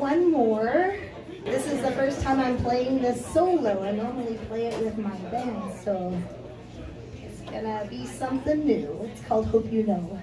one more. This is the first time I'm playing this solo. I normally play it with my band, so it's gonna be something new. It's called Hope You Know.